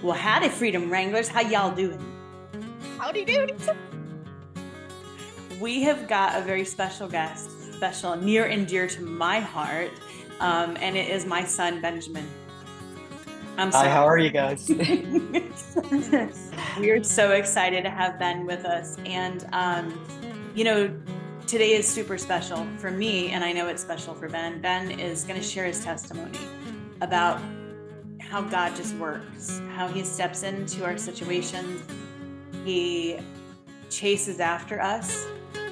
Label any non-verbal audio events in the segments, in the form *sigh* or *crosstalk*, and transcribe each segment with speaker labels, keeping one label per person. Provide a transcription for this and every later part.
Speaker 1: Well, howdy, Freedom Wranglers. How y'all doing?
Speaker 2: Howdy doody.
Speaker 1: We have got a very special guest, special, near and dear to my heart, um, and it is my son, Benjamin.
Speaker 3: I'm Hi, how are you guys? *laughs* *laughs*
Speaker 1: We're so excited to have Ben with us. And, um, you know, today is super special for me, and I know it's special for Ben. Ben is going to share his testimony about how God just works, how he steps into our situations. He chases after us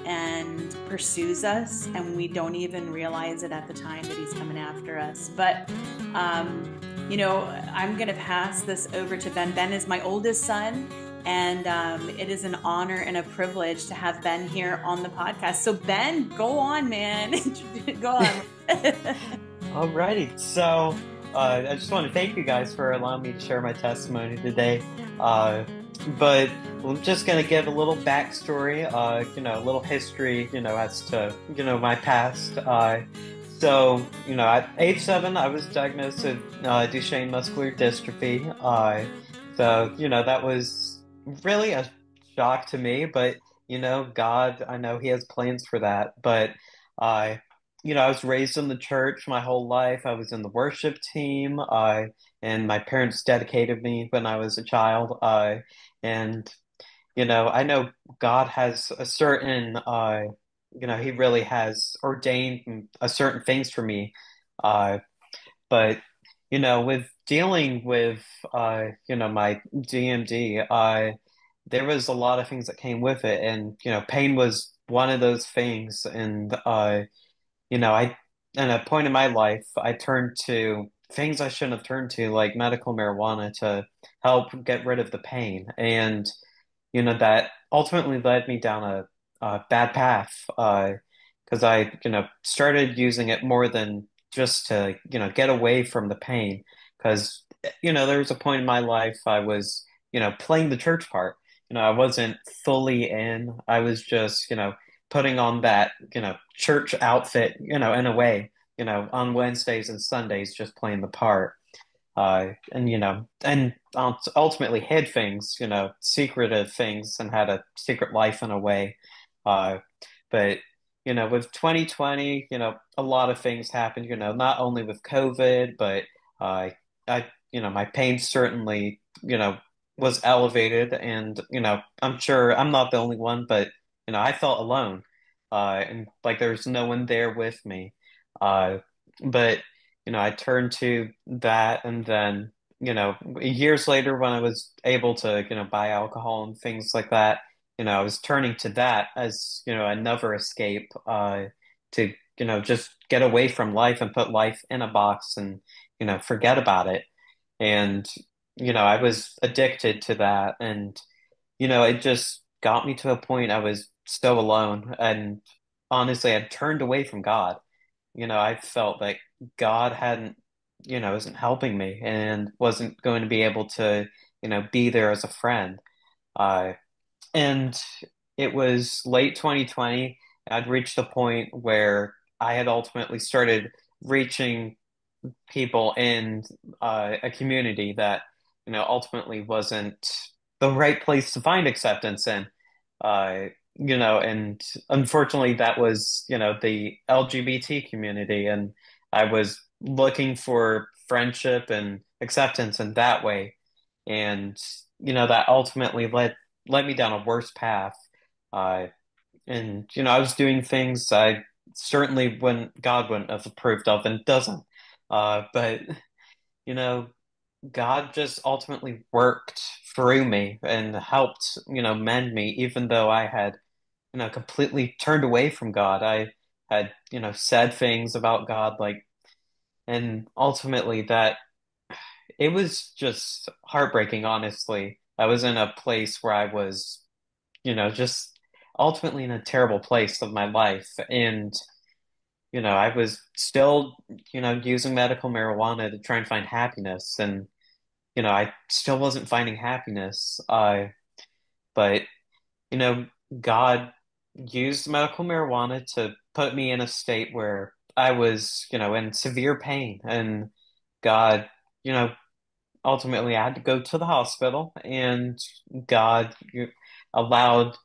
Speaker 1: and pursues us, and we don't even realize it at the time that he's coming after us. But, um, you know, I'm going to pass this over to Ben. Ben is my oldest son, and um, it is an honor and a privilege to have Ben here on the podcast. So, Ben, go on, man. *laughs* go on. *laughs*
Speaker 3: Alrighty. So, uh, I just want to thank you guys for allowing me to share my testimony today. Uh, but I'm just going to give a little backstory, uh, you know, a little history, you know, as to, you know, my past. Uh, so, you know, at age seven, I was diagnosed with uh, Duchenne muscular dystrophy. Uh, so, you know, that was really a shock to me, but, you know, God, I know He has plans for that. But, uh, you know, I was raised in the church my whole life. I was in the worship team. I and my parents dedicated me when I was a child. I and you know, I know God has a certain, uh, you know, He really has ordained a certain things for me. Uh, but you know, with dealing with, uh, you know, my DMD, I there was a lot of things that came with it, and you know, pain was one of those things, and uh you know, I at a point in my life, I turned to things I shouldn't have turned to, like medical marijuana, to help get rid of the pain. And, you know, that ultimately led me down a, a bad path because uh, I, you know, started using it more than just to, you know, get away from the pain. Because, you know, there was a point in my life I was, you know, playing the church part. You know, I wasn't fully in. I was just, you know, putting on that, you know, church outfit, you know, in a way, you know, on Wednesdays and Sundays, just playing the part. Uh, and, you know, and ultimately hid things, you know, secretive things and had a secret life in a way. Uh, but, you know, with 2020, you know, a lot of things happened, you know, not only with COVID, but uh, I, you know, my pain certainly, you know, was elevated. And, you know, I'm sure I'm not the only one, but you know, I felt alone, uh, and like there's no one there with me. Uh, but you know, I turned to that, and then you know, years later, when I was able to you know buy alcohol and things like that, you know, I was turning to that as you know another escape uh, to you know just get away from life and put life in a box and you know forget about it. And you know, I was addicted to that, and you know, it just got me to a point I was so alone. And honestly, I'd turned away from God. You know, I felt like God hadn't, you know, wasn't helping me and wasn't going to be able to, you know, be there as a friend. Uh, and it was late 2020. I'd reached a point where I had ultimately started reaching people in uh, a community that, you know, ultimately wasn't the right place to find acceptance in. Uh, you know, and unfortunately, that was, you know, the LGBT community. And I was looking for friendship and acceptance in that way. And, you know, that ultimately led led me down a worse path. Uh, and, you know, I was doing things I certainly wouldn't, God wouldn't have approved of and doesn't. Uh, but, you know, God just ultimately worked through me and helped, you know, mend me, even though I had, you know, completely turned away from God. I had, you know, said things about God, like, and ultimately that it was just heartbreaking, honestly. I was in a place where I was, you know, just ultimately in a terrible place of my life. And, you know, I was still, you know, using medical marijuana to try and find happiness. And, you know, I still wasn't finding happiness. Uh, but, you know, God used medical marijuana to put me in a state where I was, you know, in severe pain. And God, you know, ultimately I had to go to the hospital, and God allowed,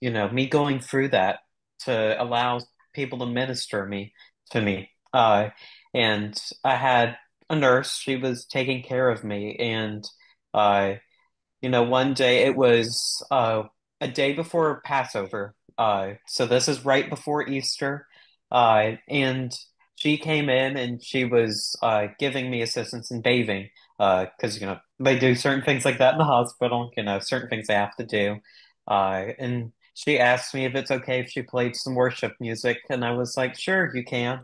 Speaker 3: you know, me going through that to allow people to minister me to me. Uh, and I had a nurse; she was taking care of me, and uh, you know, one day it was uh, a day before Passover. Uh, so this is right before Easter. Uh, and she came in and she was uh, giving me assistance in bathing because, you know, they do certain things like that in the hospital, you know, certain things they have to do. Uh, and she asked me if it's okay if she played some worship music. And I was like, sure, you can.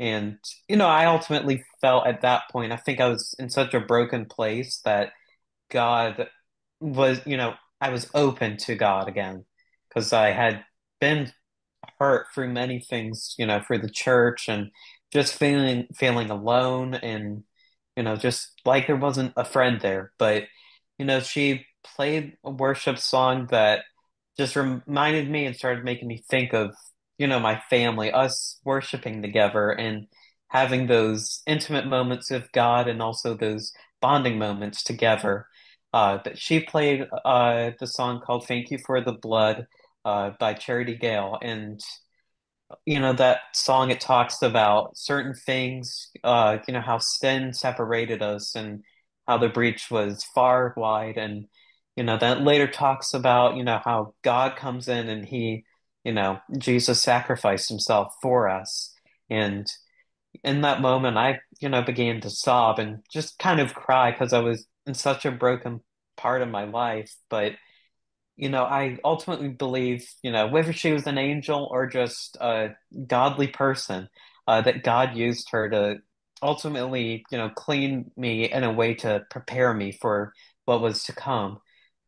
Speaker 3: And, you know, I ultimately felt at that point, I think I was in such a broken place that God was, you know, I was open to God again because I had been hurt through many things, you know, for the church and just feeling feeling alone and you know, just like there wasn't a friend there. But you know, she played a worship song that just reminded me and started making me think of, you know, my family, us worshiping together and having those intimate moments with God and also those bonding moments together. Uh, but she played uh, the song called "Thank You for the Blood" uh, by Charity Gayle, and you know that song. It talks about certain things, uh, you know how sin separated us, and how the breach was far wide, and you know that later talks about you know how God comes in and he, you know, Jesus sacrificed himself for us, and in that moment, I, you know, began to sob and just kind of cry because I was in such a broken part of my life. But, you know, I ultimately believe, you know, whether she was an angel or just a godly person, uh, that God used her to ultimately, you know, clean me in a way to prepare me for what was to come,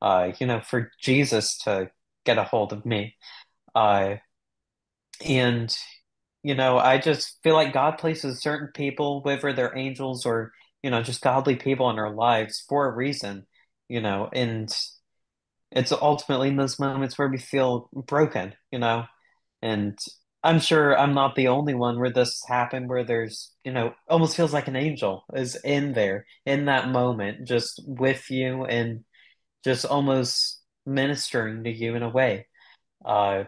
Speaker 3: uh, you know, for Jesus to get a hold of me. Uh, and you know, I just feel like God places certain people, whether they're angels or, you know, just godly people in our lives for a reason, you know, and it's ultimately in those moments where we feel broken, you know, and I'm sure I'm not the only one where this happened, where there's, you know, almost feels like an angel is in there in that moment, just with you and just almost ministering to you in a way. Uh,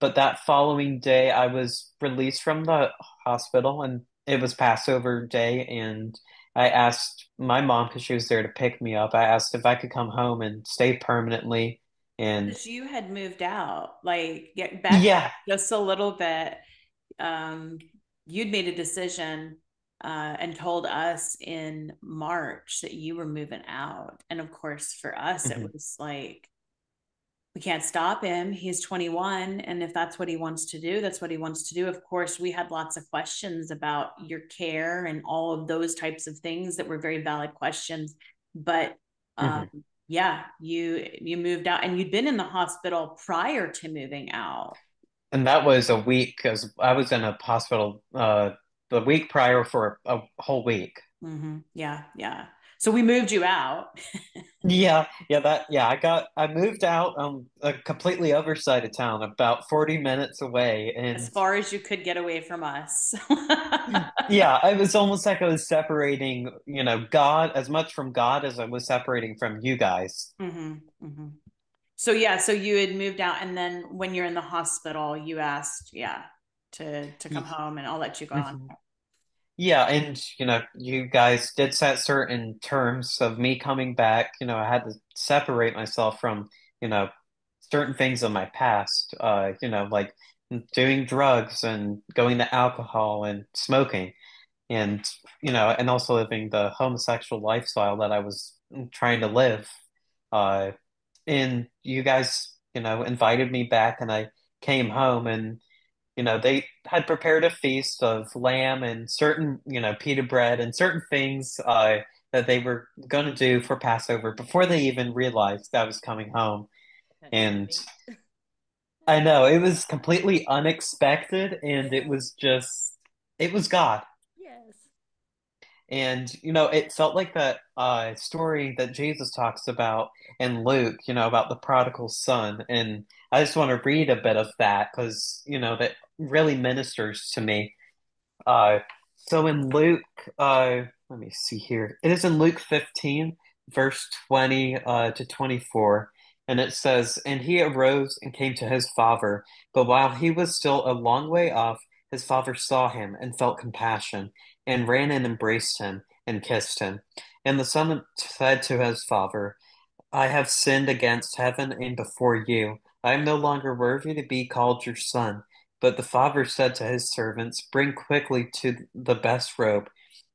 Speaker 3: but that following day, I was released from the hospital, and it was Passover day. And I asked my mom, because she was there to pick me up, I asked if I could come home and stay permanently. And
Speaker 1: you had moved out, like get back
Speaker 3: yeah,
Speaker 1: just a little bit. Um, you'd made a decision uh, and told us in March that you were moving out. And of course, for us, it
Speaker 3: mhm,
Speaker 1: was like, we can't stop him. He's 21. And if that's what he wants to do, that's what he wants to do. Of course, we had lots of questions about your care and all of those types of things that were very valid questions. But um,
Speaker 3: mhm.
Speaker 1: yeah, you you moved out and you'd been in the hospital prior to moving out.
Speaker 3: And that was a week because I was in a hospital uh, the week prior for a whole week.
Speaker 1: Mm-hmm. Yeah, yeah. So we moved you out.
Speaker 3: Yeah, *laughs* yeah, that yeah, I got I moved out um a completely other side of town, about 40 minutes away, and as
Speaker 1: far as you could get away from us. *laughs*
Speaker 3: yeah, it was almost like I was separating, you know, God as much from God as I was separating from you guys.
Speaker 1: mm-hmm, mm-hmm. So yeah, so you had moved out, and then when you're in the hospital, you asked, yeah, to to come home, and I'll let you go on.
Speaker 3: Yeah, and you know, you guys did set certain terms of me coming back. You know, I had to separate myself from, you know, certain things of my past. Uh, you know, like doing drugs and going to alcohol and smoking. and you know, and also living the homosexual lifestyle that I was trying to live. Uh, and you guys, you know, invited me back, and I came home, and you know, they had prepared a feast of lamb and certain, you know, pita bread and certain things uh, that they were going to do for Passover before they even realized I was coming home.
Speaker 2: That's
Speaker 3: And. I know it was completely unexpected, and it was just, it was God. And, you know, it felt like that uh, story that Jesus talks about in Luke, you know, about the prodigal son. And I just want to read a bit of that because, you know, that really ministers to me. Uh, So in Luke, uh, let me see here. It is in Luke 15, verse 20 uh, to 24. And it says, And he arose and came to his father. But while he was still a long way off, his father saw him and felt compassion, and ran and embraced him and kissed him. And the son said to his father, I have sinned against heaven and before you. I am no longer worthy to be called your son. But the father said to his servants, Bring quickly to the best robe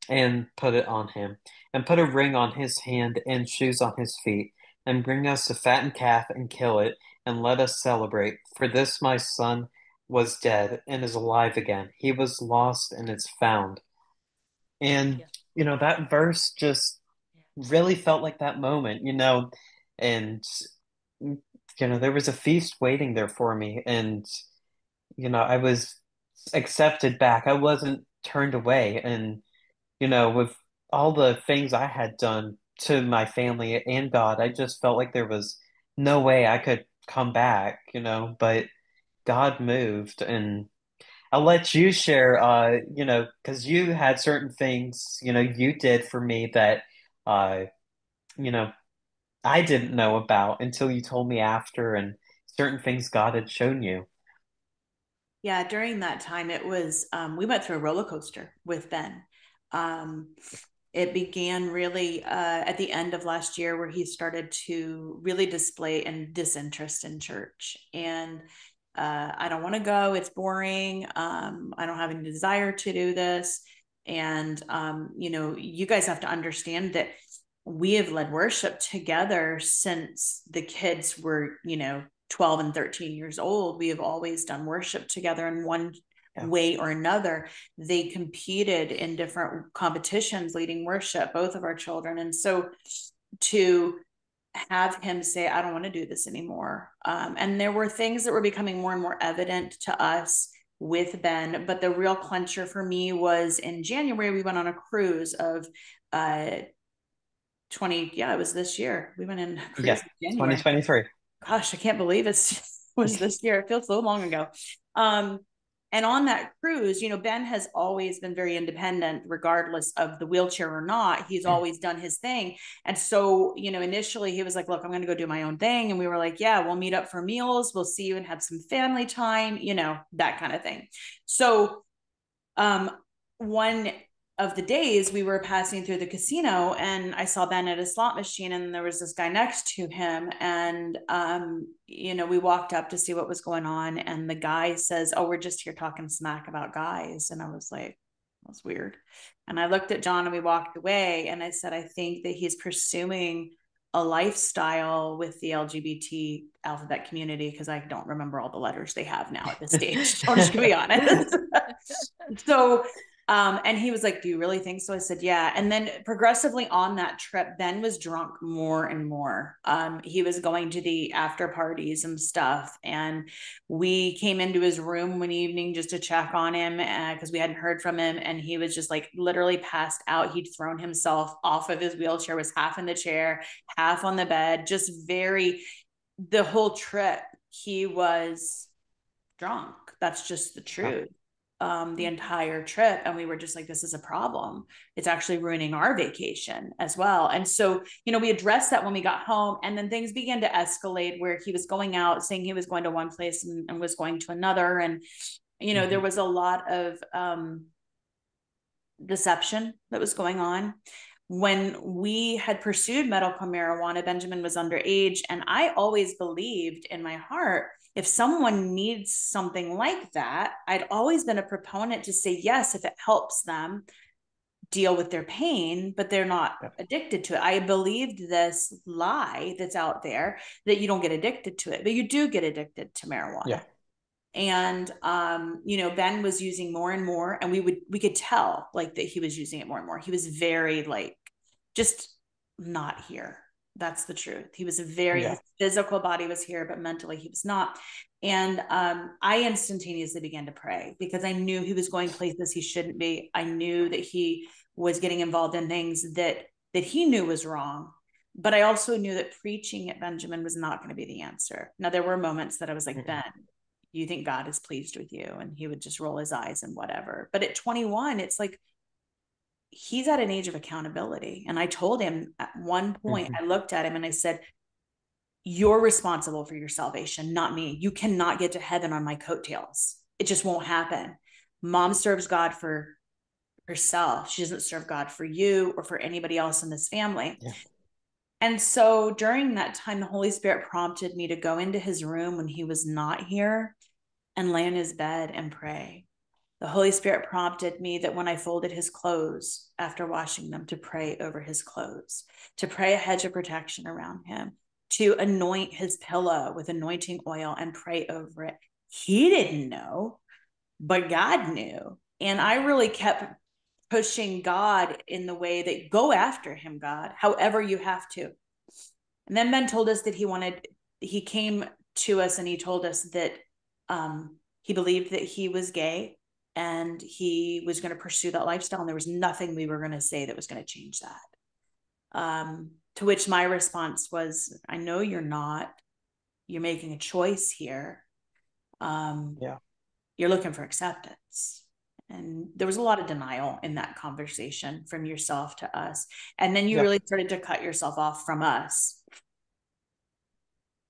Speaker 3: and put it on him, and put a ring on his hand and shoes on his feet, and bring us a fattened calf and kill it, and let us celebrate. For this my son was dead and is alive again. He was lost and is found. And, you know, that verse just really felt like that moment, you know, and, you know, there was a feast waiting there for me. And, you know, I was accepted back. I wasn't turned away. And, you know, with all the things I had done to my family and God, I just felt like there was no way I could come back, you know, but God moved and I'll let you share uh, you know, because you had certain things, you know, you did for me that uh, you know, I didn't know about until you told me after and certain things God had shown you.
Speaker 1: Yeah, during that time, it was, um, we went through a roller coaster with Ben. Um, it began really uh, at the end of last year where he started to really display and disinterest in church. And uh, I don't want to go. It's boring. Um, I don't have any desire to do this. And, um, you know, you guys have to understand that we have led worship together since the kids were, you know, 12 and 13 years old. We have always done worship together in one yeah. way or another. They competed in different competitions leading worship, both of our children. And so to have him say, I don't want to do this anymore. Um, and there were things that were becoming more and more evident to us with Ben. But the real clincher for me was in January, we went on a cruise of uh 20 yeah it was this year we went in
Speaker 3: yeah 2023
Speaker 1: gosh i can't believe *laughs* it was this year it feels so long ago um and on that cruise, you know, Ben has always been very independent, regardless of the wheelchair or not. He's always done his thing. And so, you know, initially he was like, Look, I'm going to go do my own thing. And we were like, Yeah, we'll meet up for meals. We'll see you and have some family time, you know, that kind of thing. So, um, one of the days we were passing through the casino and I saw Ben at a slot machine and there was this guy next to him and um you know we walked up to see what was going on and the guy says oh we're just here talking smack about guys and I was like that's weird and I looked at John and we walked away and I said I think that he's pursuing a lifestyle with the LGBT alphabet community because I don't remember all the letters they have now at this stage. I'm just gonna be honest. *laughs* so um, and he was like, Do you really think so? I said, Yeah. And then progressively on that trip, Ben was drunk more and more. Um, he was going to the after parties and stuff. And we came into his room one evening just to check on him because uh, we hadn't heard from him. And he was just like literally passed out. He'd thrown himself off of his wheelchair, was half in the chair, half on the bed, just very, the whole trip, he was drunk. That's just the truth um, the entire trip. And we were just like, this is a problem. It's actually ruining our vacation as well. And so, you know, we addressed that when we got home. And then things began to escalate where he was going out, saying he was going to one place and, and was going to another. And, you know, mm-hmm. there was a lot of um, deception that was going on. When we had pursued medical marijuana, Benjamin was underage. And I always believed in my heart if someone needs something like that, I'd always been a proponent to say yes if it helps them deal with their pain, but they're not addicted to it. I believed this lie that's out there that you don't get addicted to it, but you do get addicted to marijuana.
Speaker 3: Yeah.
Speaker 1: And um, you know, Ben was using more and more, and we would we could tell like that he was using it more and more. He was very like just not here that's the truth. He was a very yeah. physical body was here, but mentally he was not. And um, I instantaneously began to pray because I knew he was going places he shouldn't be. I knew that he was getting involved in things that that he knew was wrong. But I also knew that preaching at Benjamin was not going to be the answer. Now there were moments that I was like, mm-hmm. Ben, you think God is pleased with you? And he would just roll his eyes and whatever. But at 21, it's like he's at an age of accountability. And I told him at one point, mm-hmm. I looked at him and I said, You're responsible for your salvation, not me. You cannot get to heaven on my coattails. It just won't happen. Mom serves God for herself. She doesn't serve God for you or for anybody else in this family. Yeah. And so during that time, the Holy Spirit prompted me to go into his room when he was not here and lay in his bed and pray. The Holy Spirit prompted me that when I folded his clothes after washing them, to pray over his clothes, to pray a hedge of protection around him, to anoint his pillow with anointing oil and pray over it. He didn't know, but God knew. And I really kept pushing God in the way that go after him, God, however you have to. And then Ben told us that he wanted, he came to us and he told us that um, he believed that he was gay and he was going to pursue that lifestyle. And there was nothing we were going to say that was going to change that. Um, to which my response was, I know you're not. You're making a choice here. Um,
Speaker 3: yeah.
Speaker 1: You're looking for acceptance and there was a lot of denial in that conversation from yourself to us and then you really started to cut yourself off from us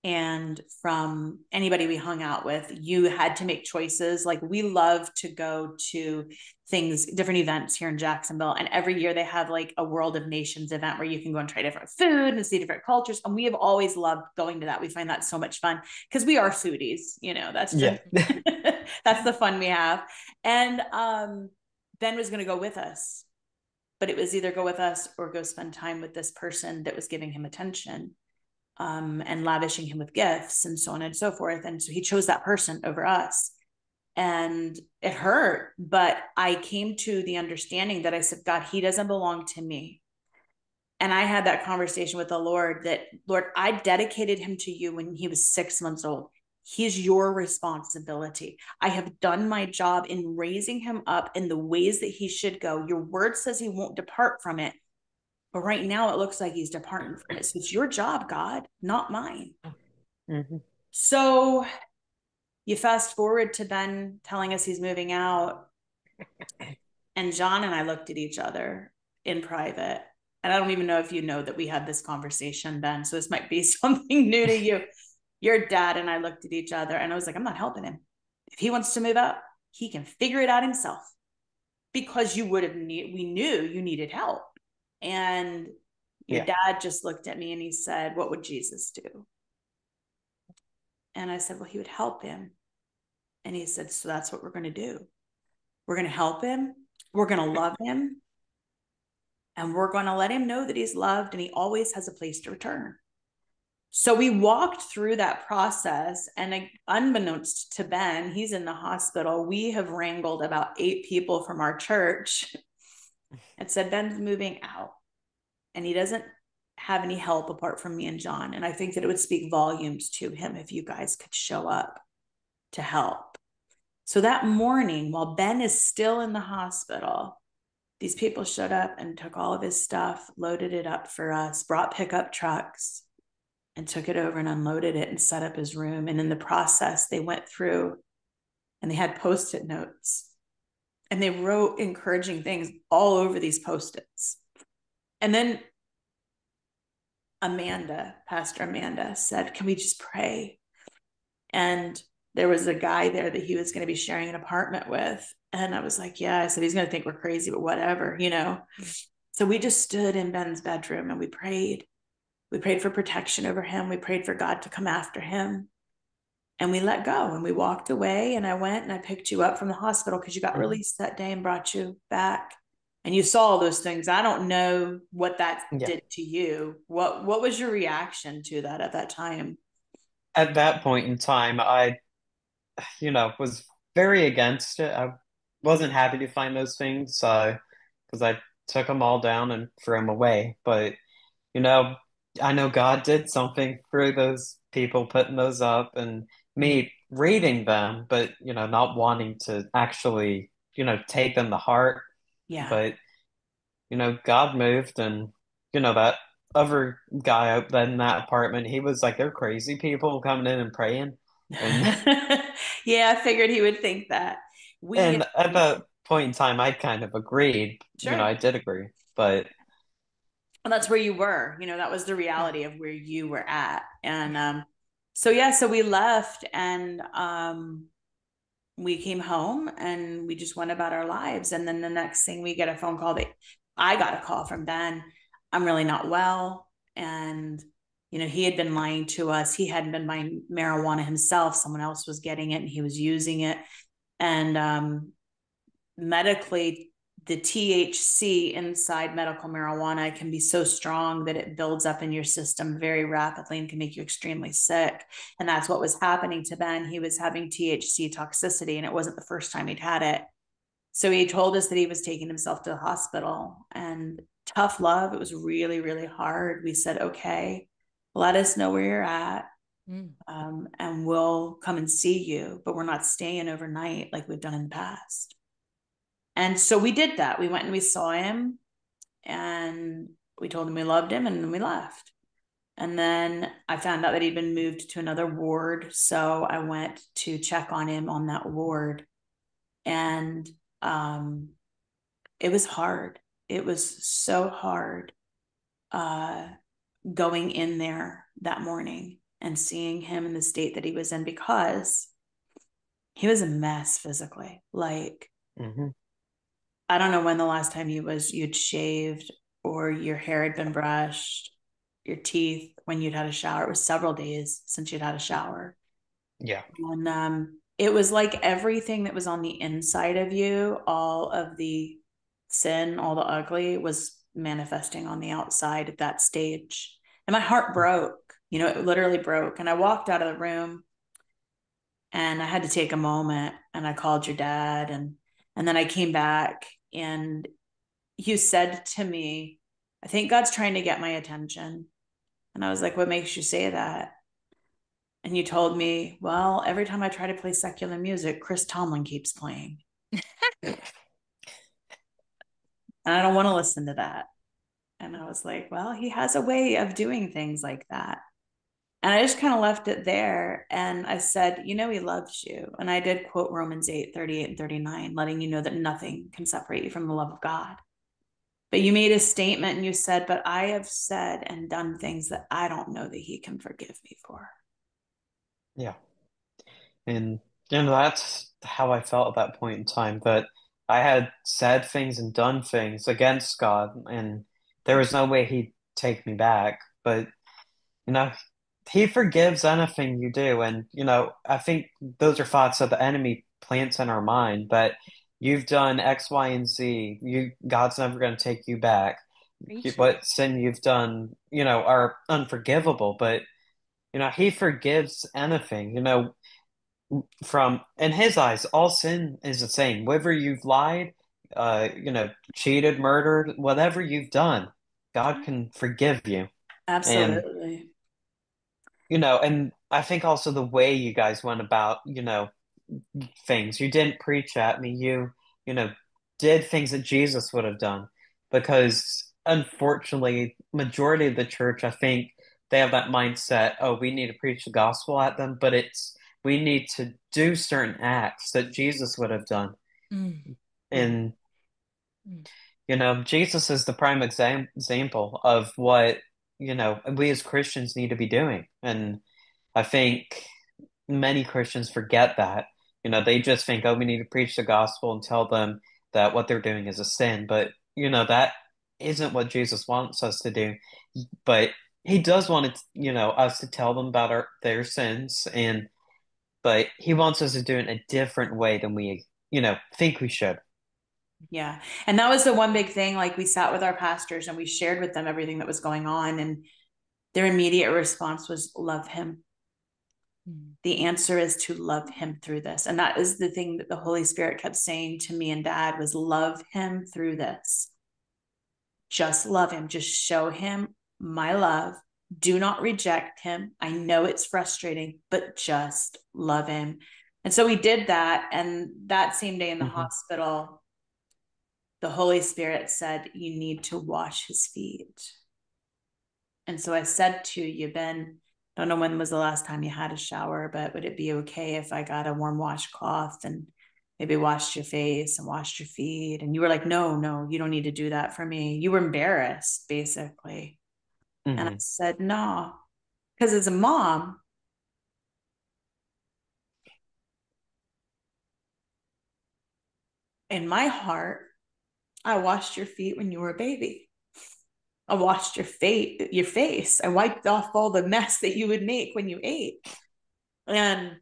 Speaker 1: and from anybody we hung out with you had to make choices. Like we love to go to things different events here in jacksonville and every year they have like a world of nations event where you can go and try different food and see different cultures and we have always loved going to that. We find that so much fun because we are foodies you know that's just yeah. *laughs* that's the fun we have. And um ben was going to go with us but it was either go with us or go spend time with this person that was giving him attention um, and lavishing him with gifts and so on and so forth. And so he chose that person over us. And it hurt, but I came to the understanding that I said, God, he doesn't belong to me. And I had that conversation with the Lord that, Lord, I dedicated him to you when he was six months old. He's your responsibility. I have done my job in raising him up in the ways that he should go. Your word says he won't depart from it. But right now it looks like he's departing from it. So it's your job, God, not mine. Mm-hmm. So you fast forward to Ben telling us he's moving out. And John and I looked at each other in private. And I don't even know if you know that we had this conversation, Ben. So this might be *laughs* something new to you. Your dad and I looked at each other and I was like, I'm not helping him. If he wants to move out, he can figure it out himself because you would have need we knew you needed help. And your yeah. dad just looked at me and he said, What would Jesus do? And I said, Well, he would help him. And he said, So that's what we're going to do. We're going to help him. We're going to love him. And we're going to let him know that he's loved and he always has a place to return. So we walked through that process, and unbeknownst to Ben, he's in the hospital. We have wrangled about eight people from our church *laughs* and said Ben's moving out and he doesn't have any help apart from me and John. And I think that it would speak volumes to him if you guys could show up to help. So that morning, while Ben is still in the hospital, these people showed up and took all of his stuff, loaded it up for us, brought pickup trucks, and took it over and unloaded it and set up his room. And in the process, they went through and they had post it notes and they wrote encouraging things all over these post-its. And then Amanda, Pastor Amanda, said, Can we just pray? And there was a guy there that he was going to be sharing an apartment with. And I was like, Yeah, I said, He's going to think we're crazy, but whatever, you know? So we just stood in Ben's bedroom and we prayed. We prayed for protection over him. We prayed for God to come after him and we let go and we walked away and i went and i picked you up from the hospital because you got mm-hmm. released that day and brought you back and you saw all those things. I don't know what that yeah. did to you. What what was your reaction to that at that time?
Speaker 3: At that point in time i you know was very against it. I wasn't happy to find those things because uh, i took them all down and threw them away. But you know i know god did something through those people putting those up and me reading them, but you know, not wanting to actually, you know, take them to heart.
Speaker 1: Yeah.
Speaker 3: But you know, God moved, and you know that other guy up in that apartment, he was like, "They're crazy people coming in and praying."
Speaker 1: And, *laughs* yeah, I figured he would think that.
Speaker 3: We and at the point in time, I kind of agreed. Sure. You know, I did agree, but
Speaker 1: and that's where you were. You know, that was the reality of where you were at, and um, so yeah, so we left, and um, we came home, and we just went about our lives, and then the next thing we get a phone call that I got a call from Ben. I'm really not well, and you know, he had been lying to us. He hadn't been buying marijuana himself. Someone else was getting it and he was using it. And um, medically, the THC inside medical marijuana can be so strong that it builds up in your system very rapidly and can make you extremely sick. And that's what was happening to Ben. He was having THC toxicity, and it wasn't the first time he'd had it. So he told us that he was taking himself to the hospital and tough love. It was really, really hard. We said, okay, let us know where you're at mm. um, and we'll come and see you but we're not staying overnight like we've done in the past and so we did that. We went and we saw him and we told him we loved him and then we left. And then i found out that he'd been moved to another ward. So i went to check on him on that ward. And um, it was hard. It was so hard uh, going in there that morning and seeing him in the state that he was in because he was a mess physically. Like, mm-hmm. I don't know when the last time you was you'd shaved or your hair had been brushed, your teeth when you'd had a shower. It was several days since you'd had a shower.
Speaker 3: Yeah.
Speaker 1: And um, it was like everything that was on the inside of you, all of the sin, all the ugly was manifesting on the outside at that stage and my heart broke you know it literally broke and i walked out of the room and i had to take a moment and i called your dad and and then i came back and you said to me i think god's trying to get my attention. And i was like what makes you say that? And you told me well every time i try to play secular music chris tomlin keeps playing. And i don't want to listen to that. And I was like, well, he has a way of doing things like that. And I just kind of left it there. And I said, you know, he loves you. And I did quote Romans 8, 38 and 39, letting you know that nothing can separate you from the love of God. But you made a statement and you said, but I have said and done things that I don't know that he can forgive me for.
Speaker 3: Yeah. And, and that's how I felt at that point in time that I had said things and done things against God. And, there was no way he'd take me back. But you know, he forgives anything you do, and you know, I think those are thoughts that the enemy plants in our mind. But you've done X, Y, and Z. You God's never going to take you back. What sin you've done, you know, are unforgivable. But you know, He forgives anything. You know, from in His eyes, all sin is the same. Whether you've lied, uh, you know, cheated, murdered, whatever you've done, God mm-hmm. can forgive you.
Speaker 1: Absolutely.
Speaker 3: And, you know, and I think also the way you guys went about, you know, things. You didn't preach at me. You, you know, did things that Jesus would have done. Because unfortunately, majority of the church, I think, they have that mindset, oh, we need to preach the gospel at them, but it's we need to do certain acts that Jesus would have done. Mm. And you know, Jesus is the prime exam- example of what, you know, we as Christians need to be doing. And I think many Christians forget that. You know, they just think, oh, we need to preach the gospel and tell them that what they're doing is a sin. But, you know, that isn't what Jesus wants us to do. But he does want to, you know, us to tell them about our their sins and but he wants us to do it in a different way than we, you know, think we should.
Speaker 1: Yeah. And that was the one big thing. Like we sat with our pastors and we shared with them everything that was going on. And their immediate response was love him. Mm. The answer is to love him through this. And that is the thing that the Holy Spirit kept saying to me and dad was love him through this. Just love him. Just show him my love. Do not reject him. I know it's frustrating, but just love him. And so we did that. And that same day in the mm-hmm. hospital, the Holy Spirit said, You need to wash his feet. And so I said to you, Ben, I don't know when was the last time you had a shower, but would it be okay if I got a warm washcloth and maybe washed your face and washed your feet. And you were like, no, no, you don't need to do that for me. You were embarrassed, basically. Mm-hmm. And I mm-hmm. said, no, because as a mom, in my heart, I washed your feet when you were a baby. I washed your face, your face. I wiped off all the mess that you would make when you ate. And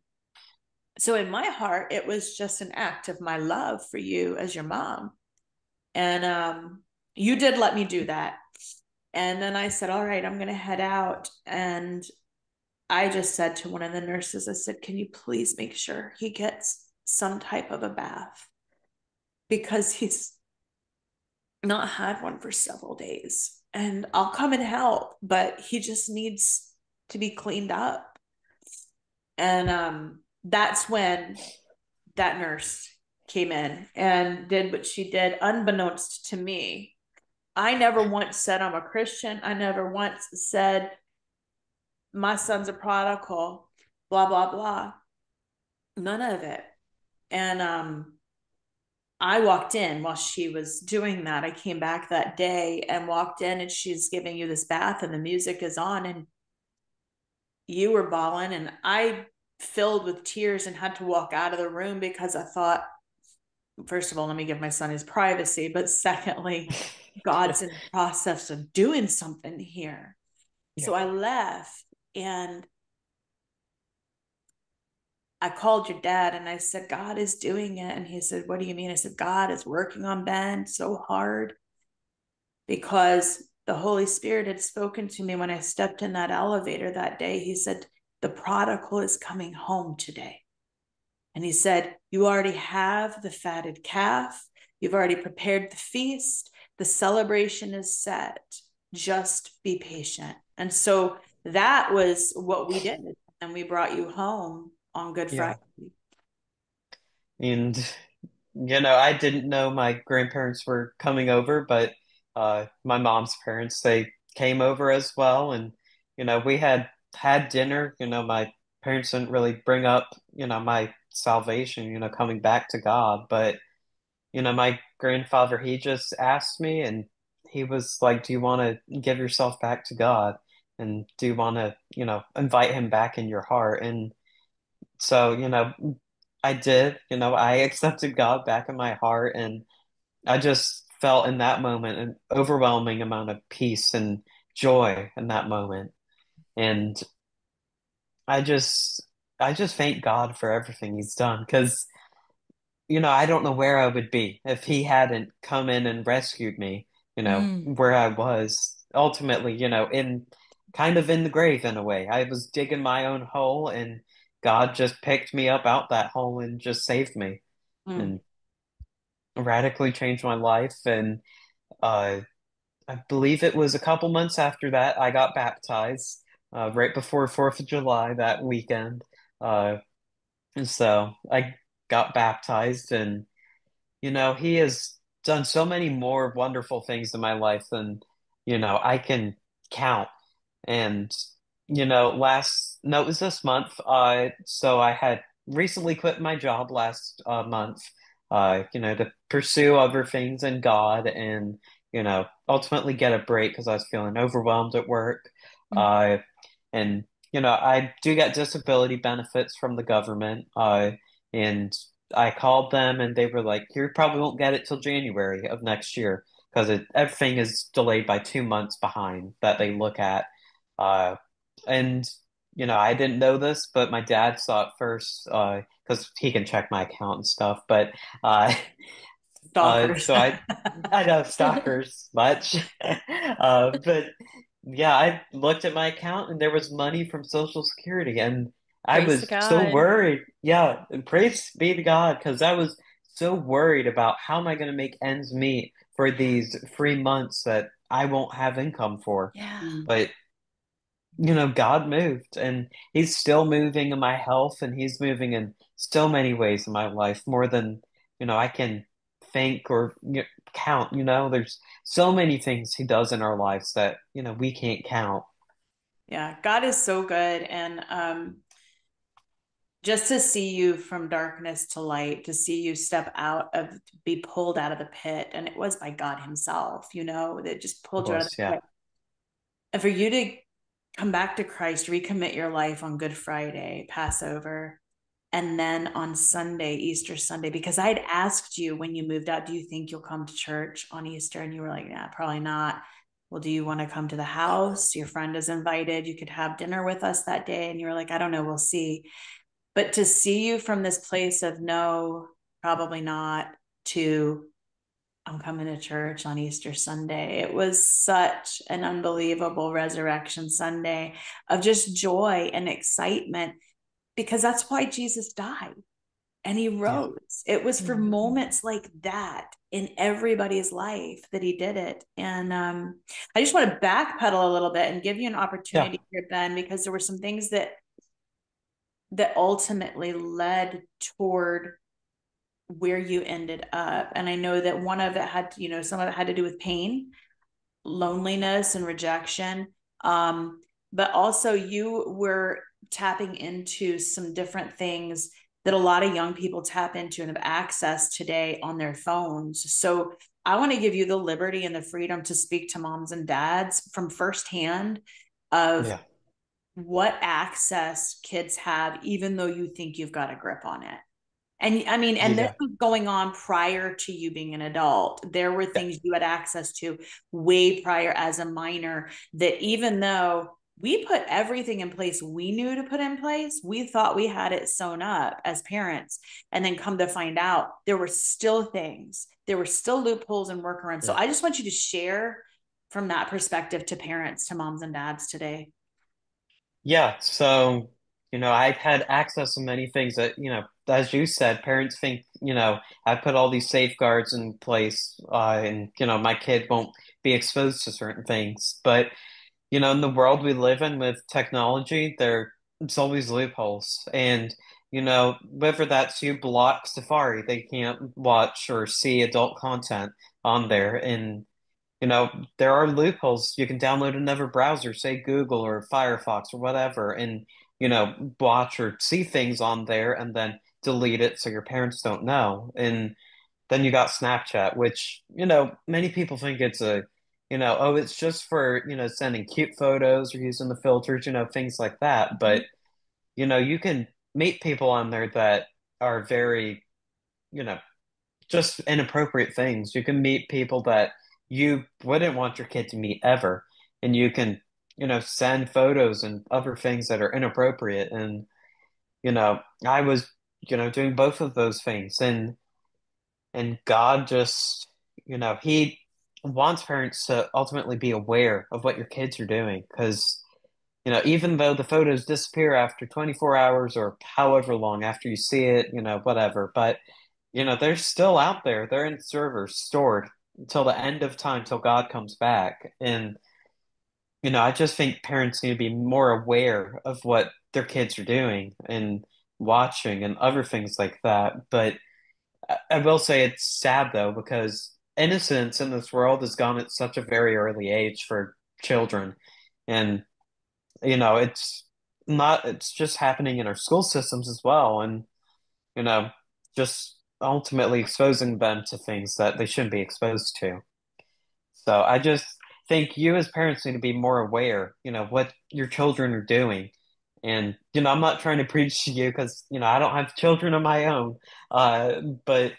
Speaker 1: so in my heart, it was just an act of my love for you as your mom. And um, you did let me do that. And then I said, All right, I'm going to head out. And I just said to one of the nurses, I said, Can you please make sure he gets some type of a bath? Because he's not had one for several days and I'll come and help, but he just needs to be cleaned up. And um, that's when that nurse came in and did what she did, unbeknownst to me. I never once said I'm a Christian. I never once said my son's a prodigal, blah, blah, blah. None of it. And um, I walked in while she was doing that. I came back that day and walked in, and she's giving you this bath, and the music is on, and you were bawling, and I filled with tears and had to walk out of the room because I thought, first of all, let me give my son his privacy, but secondly, *laughs* God's in the process of doing something here. Yeah. So I left and I called your dad and I said, God is doing it. And he said, What do you mean? I said, God is working on Ben so hard because the Holy Spirit had spoken to me when I stepped in that elevator that day. He said, The prodigal is coming home today. And he said, You already have the fatted calf, you've already prepared the feast, the celebration is set. Just be patient. And so that was what we did. And we brought you home on Good Friday.
Speaker 3: And you know, I didn't know my grandparents were coming over, but uh, my mom's parents they came over as well, and you know, we had had dinner. You know, my parents didn't really bring up you know my salvation, you know, coming back to God, but you know, my grandfather he just asked me, and he was like, "Do you want to give yourself back to God?" And do you want to, you know, invite him back in your heart? And so you know i did you know i accepted god back in my heart and i just felt in that moment an overwhelming amount of peace and joy in that moment. And i just i just thank god for everything he's done because you know i don't know where i would be if he hadn't come in and rescued me you know mm. where i was. Ultimately you know in kind of in the grave in a way. I was digging my own hole and God just picked me up out that hole and just saved me mm. and radically changed my life. And uh, I believe it was a couple months after that I got baptized, uh, right before Fourth of July that weekend. Uh, and so I got baptized, and you know he has done so many more wonderful things in my life than you know I can count. And you know, last no, it was this month. Uh, so I had recently quit my job last uh, month. Uh, you know, to pursue other things in God and you know ultimately get a break because I was feeling overwhelmed at work. Mm-hmm. Uh, and you know, I do get disability benefits from the government. Uh, and I called them and they were like, "You probably won't get it till January of next year." Because everything is delayed by two months behind that they look at. Uh, and you know, I didn't know this, but my dad saw it first because uh, he can check my account and stuff. But uh, uh, so I, I know *laughs* stalkers much, *laughs* uh, but yeah, I looked at my account and there was money from Social Security, and I was so worried. Yeah, praise be to God because I was so worried about how am I going to make ends meet for these three months that I won't have income for.
Speaker 1: Yeah,
Speaker 3: but you know, God moved and He's still moving in my health and He's moving in so many ways in my life, more than, you know, I can think or you know, count. You know, there's so many things He does in our lives that, you know, we can't count.
Speaker 1: Yeah, God is so good. And um, just to see you from darkness to light, to see you step out of, be pulled out of the pit. And it was by God Himself, you know, that just pulled course, you out of the yeah. pit. And for you to come back to Christ, recommit your life on Good Friday, Passover, and then on Sunday, Easter Sunday, because I'd asked you when you moved out, do you think you'll come to church on Easter? And you were like, yeah, probably not. Well, do you want to come to the house? Your friend is invited. You could have dinner with us that day. And you were like, I don't know, we'll see. But to see you from this place of no, probably not, to I'm coming to church on Easter Sunday. It was such an unbelievable resurrection Sunday of just joy and excitement because that's why Jesus died and he rose. Yeah. It was for mm-hmm. moments like that in everybody's life that he did it. And um, I just want to backpedal a little bit and give you an opportunity yeah. here, Ben, because there were some things that that ultimately led toward where you ended up. And I know that one of it had, you know, some of it had to do with pain, loneliness, and rejection. Um, but also you were tapping into some different things that a lot of young people tap into and have access today on their phones. So I want to give you the liberty and the freedom to speak to moms and dads from firsthand of yeah. what access kids have, even though you think you've got a grip on it. And I mean, and yeah. this was going on prior to you being an adult. There were things you had access to way prior as a minor that even though we put everything in place we knew to put in place. We thought we had it sewn up as parents. And then come to find out there were still things, there were still loopholes and workarounds. Yeah. So I just want you to share from that perspective to parents, to moms and dads today.
Speaker 3: Yeah. So, you know, I've had access to many things that, you know, as you said, parents think, you know, I put all these safeguards in place uh, and, you know, my kid won't be exposed to certain things. But, you know, in the world we live in with technology, there it's always loopholes. And, you know, whether that's you block Safari, they can't watch or see adult content on there. And, you know, there are loopholes. You can download another browser, say Google or Firefox or whatever, and, you know, watch or see things on there and then delete it so your parents don't know. And then you got Snapchat, which, you know, many people think it's a you know, oh, it's just for, you know, sending cute photos or using the filters, you know, things like that. Mm-hmm. But, you know, you can meet people on there that are very, you know, just inappropriate things. You can meet people that you wouldn't want your kid to meet ever. And you can, you know, send photos and other things that are inappropriate. And, you know, I was, you know, doing both of those things. And, and God just, you know, he, wants parents to ultimately be aware of what your kids are doing. Because you know even though the photos disappear after 24 hours or however long after you see it you know whatever but you know they're still out there. They're in servers stored until the end of time till god comes back. And you know i just think parents need to be more aware of what their kids are doing. And watching and other things like that. But i will say it's sad though because innocence in this world has gone at such a very early age for children. And you know it's not it's just happening in our school systems as well. And you know just ultimately exposing them to things that they shouldn't be exposed to. So i just think you as parents need to be more aware you know what your children are doing and you know i'm not trying to *laughs* preach to you because you know i don't have children of my own uh, but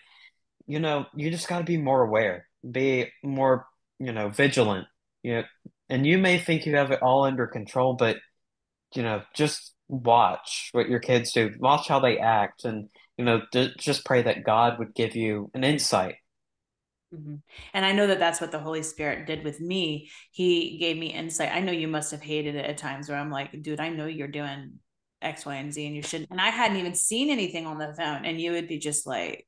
Speaker 3: you know, you just got to be more aware, be more, you know, vigilant. You know, and you may think you have it all under control, but you know, just watch what your kids do, watch how they act, and you know, just pray that God would give you an insight.
Speaker 1: Mm-hmm. And I know that that's what the Holy Spirit did with me. He gave me insight. I know you must have hated it at times where I'm like, dude, I know you're doing X, Y, and Z, and you shouldn't. And I hadn't even seen anything on the phone, and you would be just like,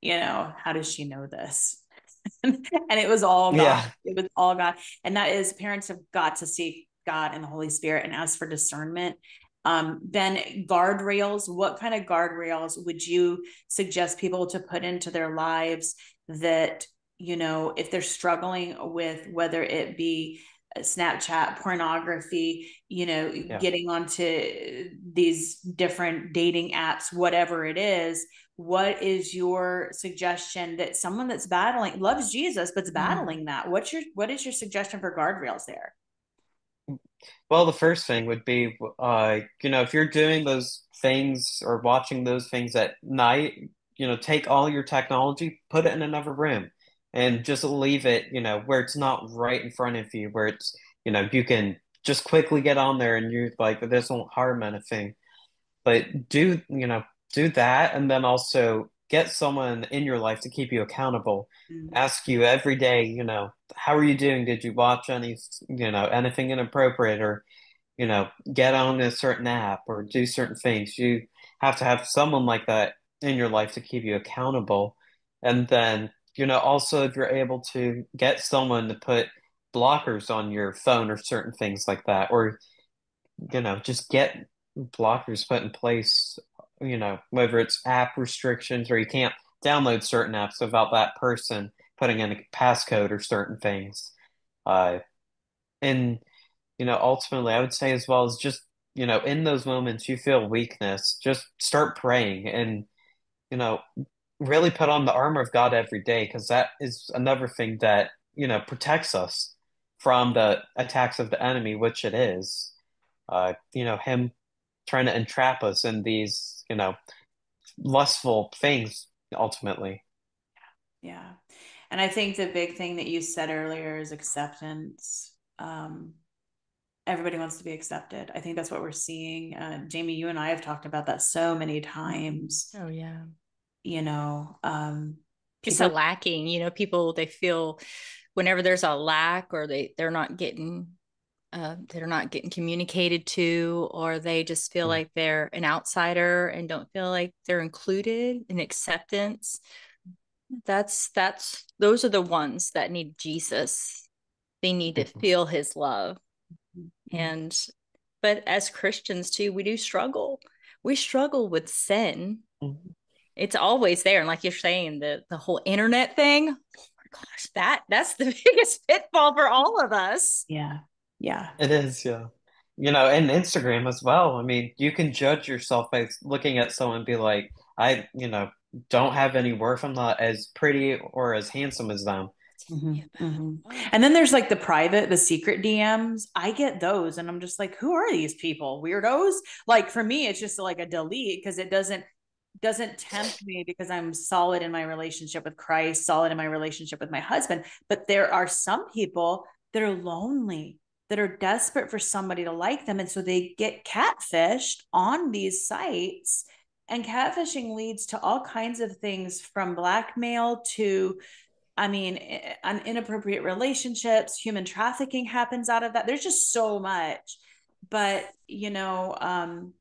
Speaker 1: you know, how does she know this? *laughs* and it was all God. Yeah. It was all God. And that is parents have got to seek God and the Holy Spirit. And as for discernment, um, Ben, guardrails, what kind of guardrails would you suggest people to put into their lives that, you know, if they're struggling with whether it be Snapchat, pornography, you know, yeah. getting onto these different dating apps, whatever it is. What is your suggestion that someone that's battling loves Jesus but's mm-hmm. battling mm. that? What's your what is your suggestion for guardrails there?
Speaker 3: Well, the first thing would be, uh, you know, if you're doing those things or watching those things at night, you know, take all your technology, put it in another room and just leave it, you know, where it's not right in front of you, where it's, you know, you can just quickly get on there and you're like, this won't harm anything. But do, you know, do that. And then also get someone in your life to keep you accountable. Mm-hmm. Ask you every day, you know, how are you doing? Did you watch any, you know, anything inappropriate or, you know, get on a certain app or do certain things? You have to have someone like that in your life to keep you accountable. And then you know, also if you're able to get someone to put blockers on your phone or certain things like that, or you know, just get blockers put in place, you know, whether it's app restrictions or you can't download certain apps without that person putting in a passcode or certain things. Uh, and you know, ultimately, I would say as well as just you know, in those moments you feel weakness, just start praying and you know, really put on the armor of God every day because that is another thing that you know protects us from the attacks of the enemy, which it is. Uh, you know, him trying to entrap us in these, you know, lustful things ultimately.
Speaker 1: Yeah. And I think the big thing that you said earlier is acceptance. Um, everybody wants to be accepted. I think that's what we're seeing. Uh, Jamie, you and I have talked about that so many times.
Speaker 4: Oh, yeah
Speaker 1: you know um
Speaker 4: people- it's a lacking you know people they feel whenever there's a lack or they they're not getting uh, they're not getting communicated to or they just feel mm-hmm. like they're an outsider and don't feel like they're included in acceptance that's that's those are the ones that need jesus they need to mm-hmm. feel his love. And but as christians too we do struggle we struggle with sin mm-hmm it's always there. And like you're saying, the the whole internet thing, oh my gosh, that that's the *laughs* biggest pitfall for all of us.
Speaker 1: Yeah. Yeah.
Speaker 3: It is, yeah. You know, and Instagram as well. I mean, you can judge yourself by looking at someone and be like, I, you know, don't have any worth. I'm not as pretty or as handsome as them.
Speaker 1: Mm-hmm, mm-hmm. And then there's like the private, the secret DMs. I get those and I'm just like, who are these people? Weirdos? Like for me, it's just like a delete because it doesn't doesn't tempt me because I'm solid in my relationship with Christ, solid in my relationship with my husband. But there are some people that are lonely, that are desperate for somebody to like them. And so they get catfished on these sites. And catfishing leads to all kinds of things from blackmail to, I mean, inappropriate relationships, human trafficking happens out of that. There's just so much. But, you know, um,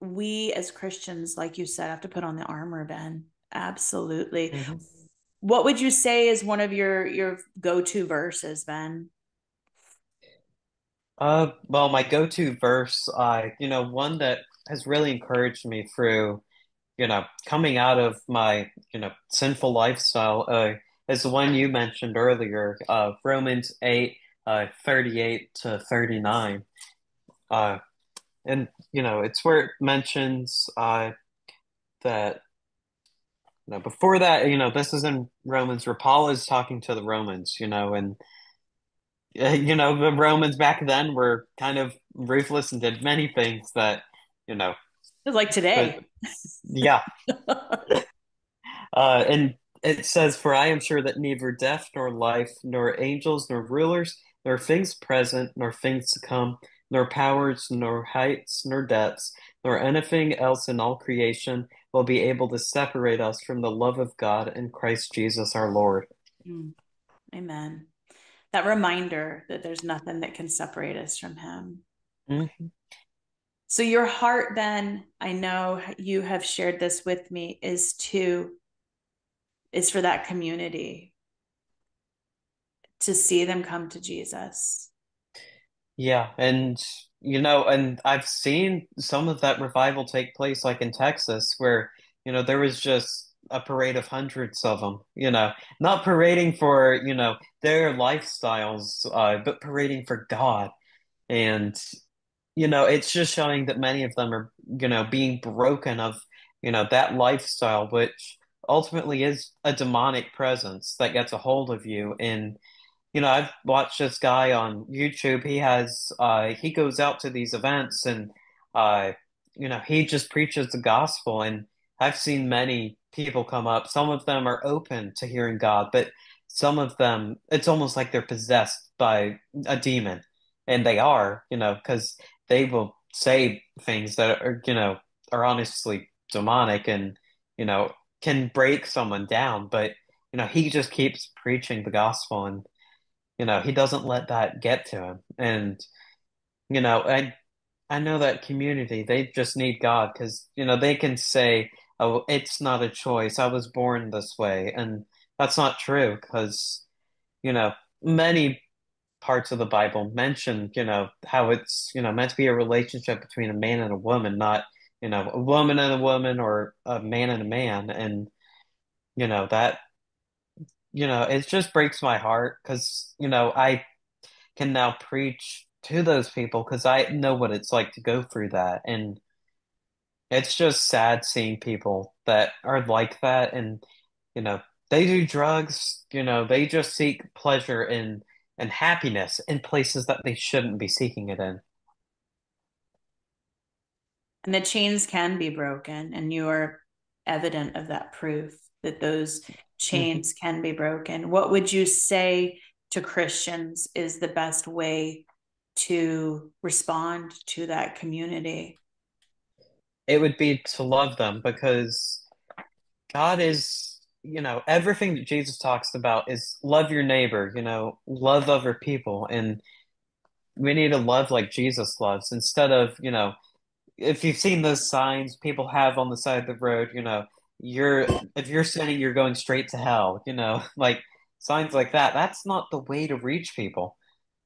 Speaker 1: we as Christians, like you said, have to put on the armor, Ben. Absolutely. Mm-hmm. What would you say is one of your your go-to verses, Ben?
Speaker 3: Uh, well, my go-to verse, uh, you know, one that has really encouraged me through, you know, coming out of my, you know, sinful lifestyle, uh, is the one you mentioned earlier, uh, Romans 8, uh, 38 to 39. Uh, and you know it's where it mentions uh, that you know before that you know this is in Romans where Paul is talking to the Romans you know and uh, you know the Romans back then were kind of ruthless and did many things that you know
Speaker 1: like today
Speaker 3: but, yeah *laughs* uh, and it says for I am sure that neither death nor life nor angels nor rulers nor things present nor things to come nor powers, nor heights, nor depths, nor anything else in all creation will be able to separate us from the love of God in Christ Jesus our Lord.
Speaker 1: Mm. Amen. That reminder that there's nothing that can separate us from Him. Mm-hmm. So, your heart, then, I know you have shared this with me, is to, is for that community to see them come to Jesus
Speaker 3: yeah, and you know, and I've seen some of that revival take place like in Texas where, you know, there was just a parade of hundreds of them, you know, not parading for, you know, their lifestyles, uh, but parading for God. And, you know, it's just showing that many of them are, you know, being broken of, you know, that lifestyle, which ultimately is a demonic presence that gets a hold of you. And, you know, I've watched this guy on YouTube. He has, uh, he goes out to these events and, uh, you know, he just preaches the gospel. And I've seen many people come up. Some of them are open to hearing God, but some of them, it's almost like they're possessed by a demon. And they are, you know, because they will say things that are, you know, are honestly demonic and, you know, can break someone down. But, you know, he just keeps preaching the gospel and, you know, he doesn't let that get to him. And, you know, I I know that community, they just need God because, you know, they can say, oh, it's not a choice. I was born this way. And that's not true because, you know, many parts of the Bible mention, you know, how it's, you know, meant to be a relationship between a man and a woman, not, you know, a woman and a woman or a man and a man. And, you know, that, you know, it just breaks my heart because, you know, I can now preach to those people because I know what it's like to go through that. And it's just sad seeing people that are like that and, you know, they do drugs, you know, they just seek pleasure in and happiness in places that they shouldn't be seeking it in.
Speaker 1: And the chains can be broken, and you are evident of that proof that those chains mm-hmm. can be broken. What would you say to Christians is the best way to respond to that community?
Speaker 3: It would be to love them because God is, you know, everything that Jesus talks about is love your neighbor, you know, love other people. And we need to love like Jesus loves instead of, you know, if you've seen those signs people have on the side of the road, you know, you're if you're sinning, you're going straight to hell, you know, *laughs* like signs like that. That's not the way to reach people.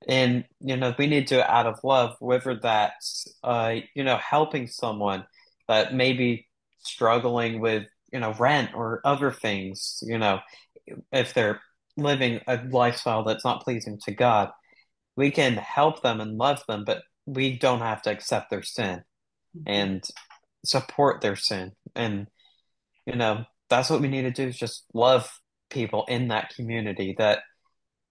Speaker 3: And you know, we need to out of love, whether that's uh, you know, helping someone that maybe struggling with, you know, rent or other things, you know, if they're living a lifestyle that's not pleasing to God, we can help them and love them, but we don't have to accept their sin. Mm-hmm. and support their sin. And you know, that's what we need to do is just love people in that community that,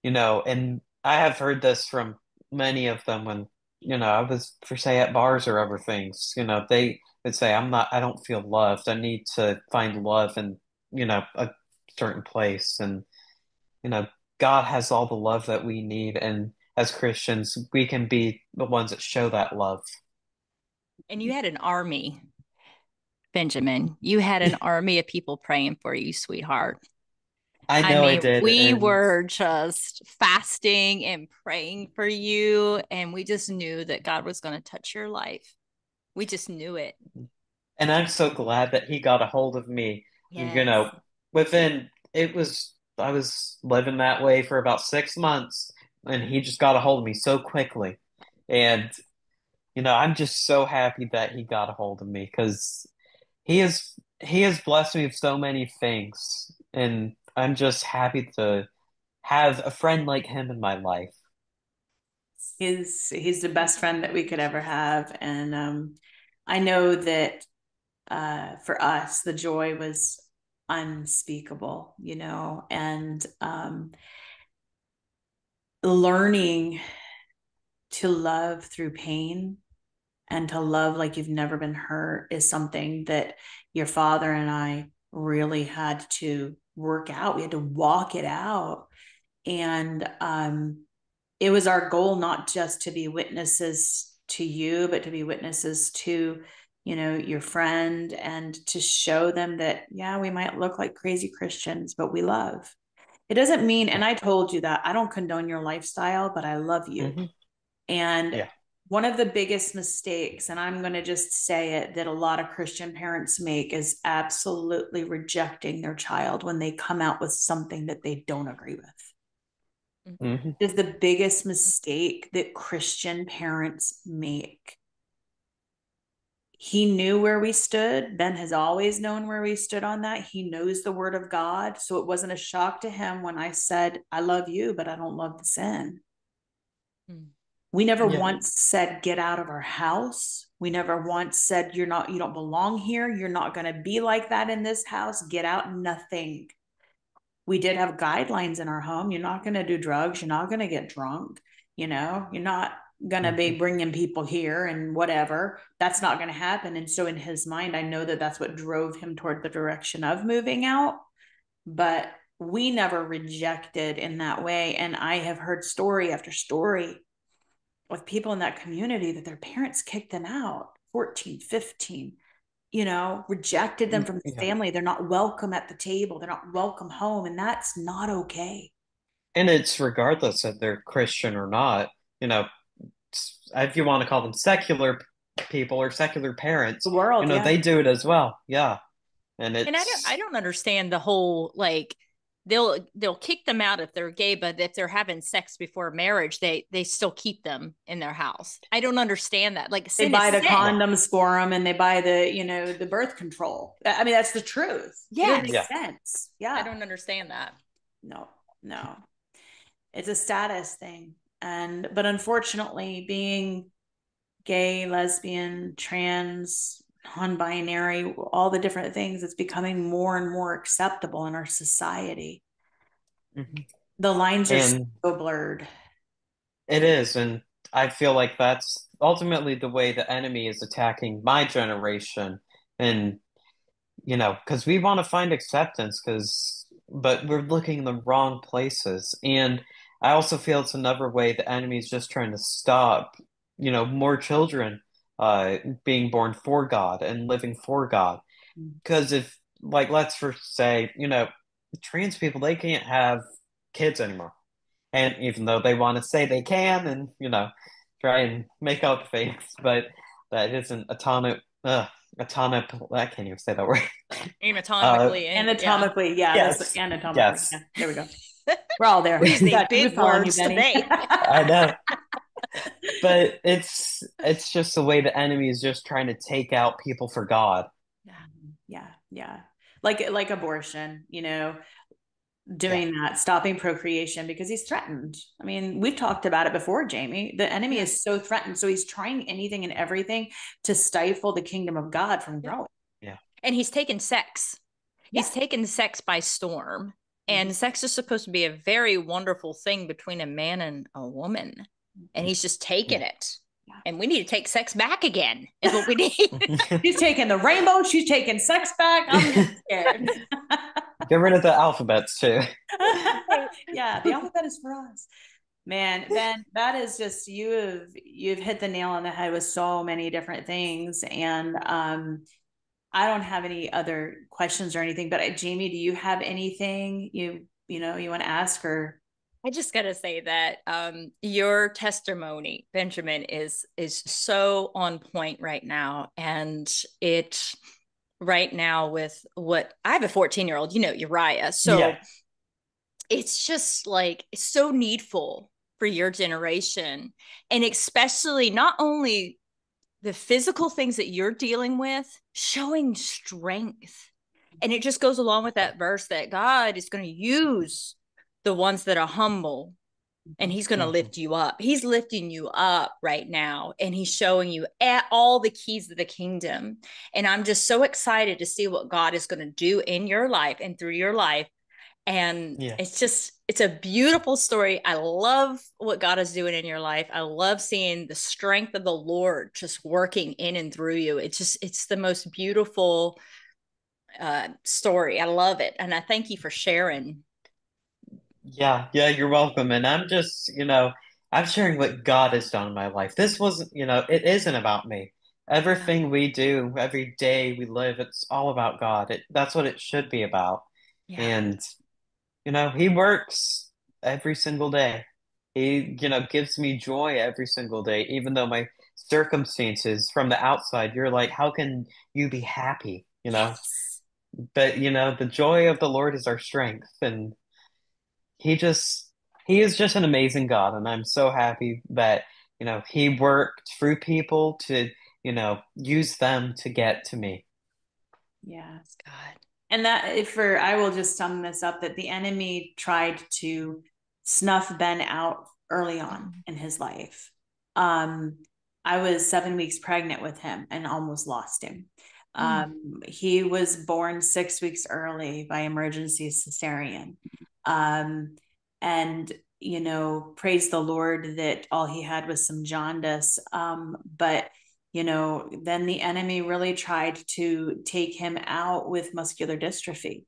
Speaker 3: you know, and I have heard this from many of them when, you know, I was for say at bars or other things, you know, they would say, I'm not, I don't feel loved. I need to find love in, you know, a certain place. And, you know, God has all the love that we need. And as Christians, we can be the ones that show that love.
Speaker 4: And you had an army, Benjamin. You had an *laughs* army of people praying for you, sweetheart.
Speaker 3: I know I, mean, I did.
Speaker 4: We and... were just fasting and praying for you, and we just knew that God was going to touch your life. We just knew it.
Speaker 3: And I'm so glad that He got a hold of me. Yes. You know, within it was I was living that way for about six months, and He just got a hold of me so quickly. And you know, I'm just so happy that He got a hold of me because He has He has blessed me with so many things, and I'm just happy to have a friend like him in my life.
Speaker 1: He's he's the best friend that we could ever have, and um, I know that uh, for us the joy was unspeakable, you know, and um, learning to love through pain and to love like you've never been hurt is something that your father and I really had to work out. We had to walk it out. And um, it was our goal not just to be witnesses to you, but to be witnesses to, you know, your friend and to show them that, yeah, we might look like crazy Christians, but we love. It doesn't mean, and I told you that I don't condone your lifestyle, but I love you. Mm-hmm. And yeah one of the biggest mistakes, and I'm going to just say it, that a lot of Christian parents make is absolutely rejecting their child when they come out with something that they don't agree with. Mm-hmm. Is the biggest mistake that Christian parents make. he knew where we stood. Ben has always known where we stood on that. He knows the word of God. So it wasn't a shock to him when I said, I love you, but I don't love the sin. We never yeah. once said, get out of our house. We never once said, you're not, you don't belong here. You're not going to be like that in this house. Get out. Nothing. We did have guidelines in our home. You're not going to do drugs. You're not going to get drunk. You know, you're not going to be mm-hmm. bringing people here and whatever. That's not going to happen. And so, in his mind, I know that that's what drove him toward the direction of moving out. But we never rejected in that way. And I have heard story after story with people in that community that their parents kicked them out 14, 15, you know, rejected them mm, from the yeah. family. They're not welcome at the table, they're not welcome home. And that's not okay.
Speaker 3: And it's regardless if they're Christian or not, you know, if you want to call them secular people or secular parents,
Speaker 1: the world,
Speaker 3: you know,
Speaker 1: yeah.
Speaker 3: they do it as well. Yeah. And it's,
Speaker 4: and I don't, I don't understand the whole like they'll they'll kick them out if they're gay, but if they're having sex before marriage, they they still keep them in their house. I don't understand that. Like
Speaker 1: they buy the sin. condoms for them, and they buy the you know the birth control. I mean, that's the truth.
Speaker 4: Yeah,
Speaker 1: it makes yeah. sense. Yeah,
Speaker 4: I don't understand that.
Speaker 1: No, no, it's a status thing and but unfortunately being gay lesbian trans non-binary all the different things it's becoming more and more acceptable in our society. Mm-hmm. the lines are and so blurred.
Speaker 3: It is and i feel like that's ultimately the way the enemy is attacking my generation and you know because we want to find acceptance because but we're looking in the wrong places. And I also feel it's another way the enemy is just trying to stop, you know, more children uh, being born for God and living for God. Because if, like, let's first say, you know, trans people, they can't have kids anymore. And even though they want to say they can and, you know, try and make up things, but that isn't atomic, uh, atomic, I can't even say that word.
Speaker 4: Anatomically. *laughs*
Speaker 1: Uh, anatomically, yeah.
Speaker 3: Yes.
Speaker 1: Anatomically. Yes. Yeah, there we go. *laughs* We're all there. These
Speaker 4: big words today. *laughs*
Speaker 3: I know. But it's it's just the way the enemy is just trying to take out people for God.
Speaker 1: Yeah, yeah, yeah. Like like abortion, you know, doing yeah. that, stopping procreation because he's threatened. I mean, we've talked about it before, Jamie. The enemy is so threatened. So he's trying anything and everything to stifle the kingdom of God from growing.
Speaker 3: Yeah.
Speaker 4: And he's taken sex. Yeah. He's taken sex by storm. And mm-hmm. sex is supposed to be a very wonderful thing between a man and a woman. And he's just taking yeah. it. And we need to take sex back again, is what we need. *laughs*
Speaker 1: he's taking the rainbow. She's taking sex back. I'm scared. *laughs*
Speaker 3: Get rid of the alphabets too. *laughs*
Speaker 1: yeah, the alphabet is for us. Man, Ben, that is just you have you've hit the nail on the head with so many different things. And um I don't have any other questions or anything, but uh, Jamie, do you have anything you you know you want to ask or?
Speaker 4: I just gotta say that um, your testimony, Benjamin, is is so on point right now, and it right now with what I have a 14 year old, you know, Uriah, so yeah. it's just like it's so needful for your generation, and especially not only the physical things that you're dealing with, showing strength. And it just goes along with that verse that God is going to use the ones that are humble and he's going to mm-hmm. lift you up. He's lifting you up right now and he's showing you all the keys of the kingdom. And I'm just so excited to see what God is going to do in your life and through your life and yeah. it's just it's a beautiful story i love what god is doing in your life i love seeing the strength of the lord just working in and through you it's just it's the most beautiful uh story i love it and i thank you for sharing
Speaker 3: yeah yeah you're welcome and i'm just you know i'm sharing what god has done in my life this wasn't you know it isn't about me everything we do every day we live it's all about god it, that's what it should be about yeah. and you know, he works every single day. He, you know, gives me joy every single day, even though my circumstances from the outside, you're like, how can you be happy? You know? Yes. But, you know, the joy of the Lord is our strength. And he just, he is just an amazing God. And I'm so happy that, you know, he worked through people to you know, use them to get to me.
Speaker 1: Yes,
Speaker 4: God.
Speaker 1: And that for I will just sum this up that the enemy tried to snuff Ben out early on in his life. Um, I was seven weeks pregnant with him and almost lost him. Mm. Um, he was born six weeks early by emergency cesarean. Um, and you know, praise the Lord that all he had was some jaundice. Um, but you know, then the enemy really tried to take him out with muscular dystrophy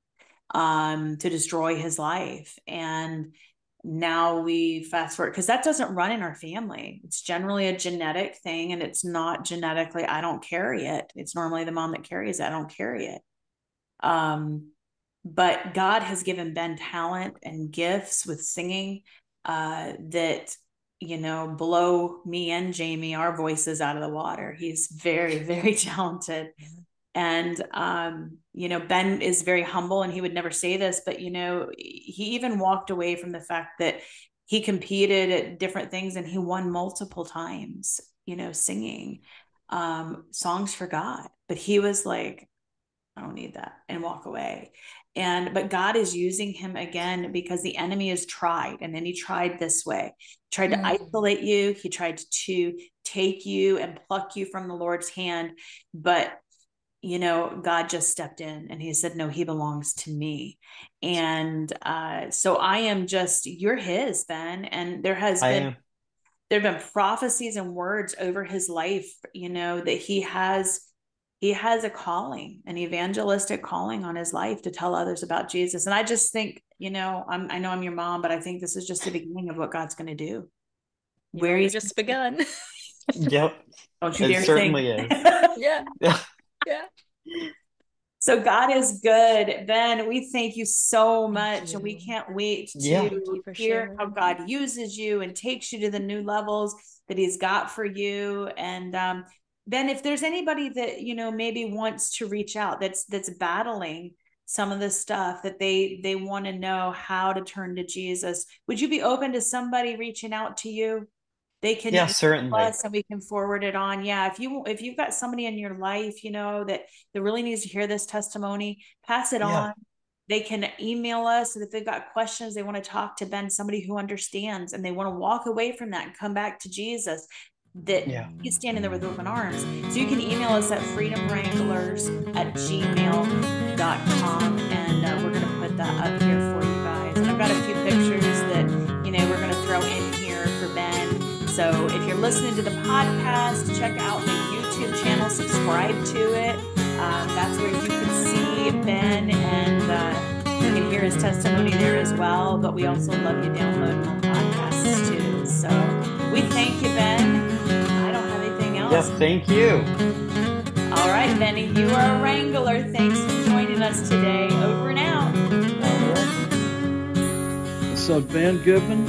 Speaker 1: um, to destroy his life. And now we fast forward because that doesn't run in our family. It's generally a genetic thing and it's not genetically, I don't carry it. It's normally the mom that carries it. I don't carry it. Um, but God has given Ben talent and gifts with singing uh, that you know blow me and Jamie our voices out of the water. He's very *laughs* very talented, and um, you know Ben is very humble, and he would never say this, but you know he even walked away from the fact that he competed at different things and he won multiple times. You know, singing um, songs for God, but he was like, I don't need that, and walk away and but god is using him again because the enemy has tried and then he tried this way. He tried mm. to isolate you. He tried to take you and pluck you from the lord's hand. But you know god just stepped in and he said no he belongs to me. And uh so i am just you're his ben. And there has
Speaker 3: I
Speaker 1: been
Speaker 3: am.
Speaker 1: there have been prophecies and words over his life you know that he has he has a calling, an evangelistic calling on his life to tell others about Jesus. And I just think, you know, I'm, I know I'm your mom, but I think this is just the beginning of what God's going to do.
Speaker 4: You Where he's just begun. *laughs*
Speaker 3: yep.
Speaker 1: Don't you
Speaker 3: it certainly is. *laughs*
Speaker 4: yeah. Yeah. Yeah.
Speaker 1: So God is good. Ben, we thank you so much. You. And we can't wait to
Speaker 3: yeah.
Speaker 1: hear sharing. how God uses you and takes you to the new levels that he's got for you. And um, Ben, if there's anybody that you know maybe wants to reach out, that's that's battling some of the stuff that they they want to know how to turn to Jesus, would you be open to somebody reaching out to you? They can
Speaker 3: yeah certainly
Speaker 1: us and we can forward it on. Yeah, if you if you've got somebody in your life, you know that that really needs to hear this testimony, pass it yeah. on they can email us and if they've got questions they want to talk to ben somebody who understands and they want to walk away from that and come back to jesus that yeah. he's standing there with open arms. So you can email us at freedomwranglers at gmail.com and uh, we're going to put that up here for you guys. And I've got a few pictures that, you know, we're going to throw in here for Ben. So if you're listening to the podcast, check out the YouTube channel, subscribe to it. Um, that's where you can see Ben and uh, you can hear his testimony there as well. But we also love you downloading on podcasts too. So we thank you, Ben.
Speaker 3: Yes, thank you.
Speaker 1: All right, Benny, you are a Wrangler. Thanks for joining us today. Over and out.
Speaker 5: So, Ben Goodman,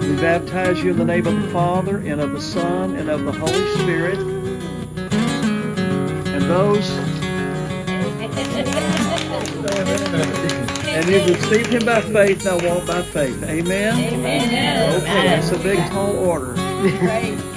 Speaker 5: we baptize you in the name of the Father, and of the Son, and of the Holy Spirit. And those. *laughs* and you received him by faith, now walk by faith. Amen?
Speaker 1: Amen.
Speaker 5: Okay, that's a big tall order.
Speaker 1: Right.